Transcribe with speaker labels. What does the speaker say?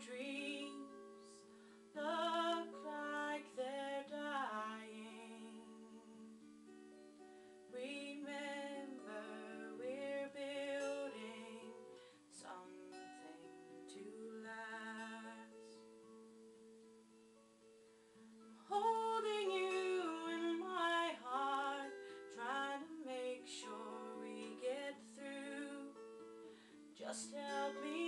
Speaker 1: dreams look like they're dying. Remember, we're building something to last. Holding you in my heart, trying to make sure we get through. Just help me